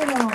Bueno.